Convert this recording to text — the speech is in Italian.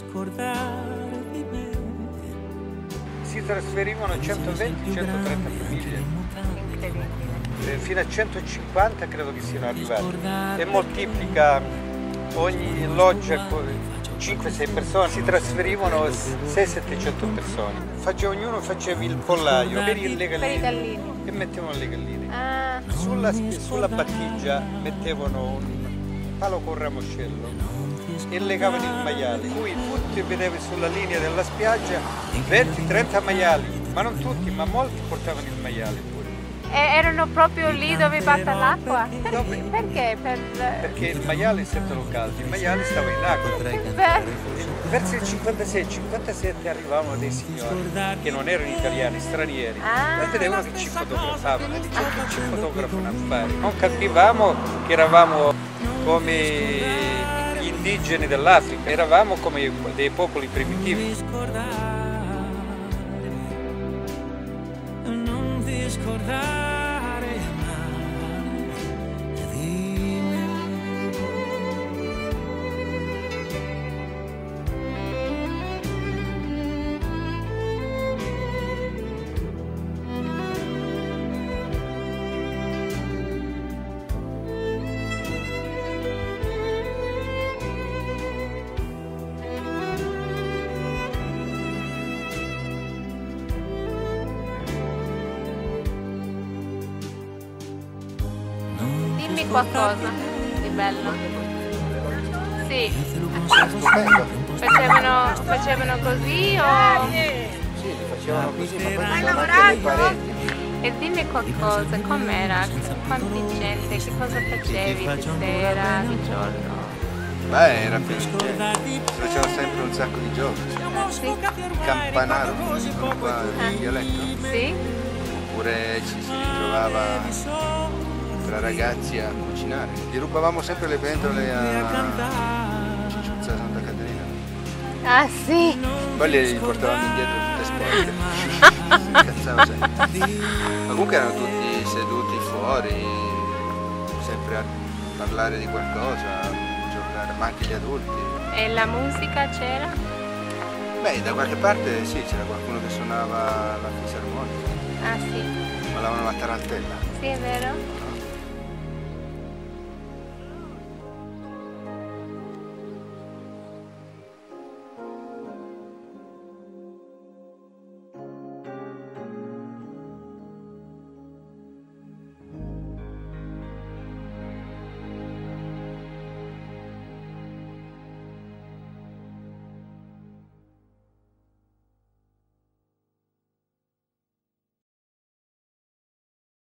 ricordare di me. Si trasferivano 120-130 famiglie, eh, fino a 150 credo che siano arrivati. E moltiplica ogni loggia con 5-6 persone, si trasferivano 600-700 persone. Faceva, ognuno faceva il pollaio per i Per i legallini gallini. e mettevano le galline. Ah, Sulla, sulla battigia mettevano un palo con ramoscello e legavano il maiale. Cui tutti vedevi sulla linea della spiaggia 20-30 maiali, ma non tutti, ma molti portavano il maiale pure. e erano proprio lì dove batta l'acqua? Per- Dove? perché? Per... Perché il maiale essendo caldo, il maiale stava in acqua. per- Verso il 56-57 arrivavano dei signori che non erano italiani, stranieri, Ah. e vedevano che ci fotografavano, e dicevano che ci fotografano a fare. Non capivamo che eravamo come gli indigeni dell'Africa, eravamo come dei popoli primitivi. non ti scordare Dimmi qualcosa di bello. Sì, facevano, facevano così o... Sì, li facevano così, ma poi pareti. E dimmi qualcosa, com'era? Quanti gente, che cosa facevi di sera, di giorno? Beh, era. Si faceva sempre un sacco di giochi. Ah, sì? Il campanaro, come dicono qua in dialetto. Sì? Oppure ci si ritrovava tra ragazzi a cucinare. Gli rubavamo sempre le pentole a Cicciuzza Santa Caterina. Ah sì? Poi le li portavamo indietro tutte sporche. si incazzava sempre. Ma comunque erano tutti seduti fuori, sempre a parlare di qualcosa, a giocare, ma anche gli adulti. E la musica c'era? Beh, da qualche parte sì, c'era qualcuno che suonava la fisarmonica, Ah sì, ballavano la tarantella. sì è vero?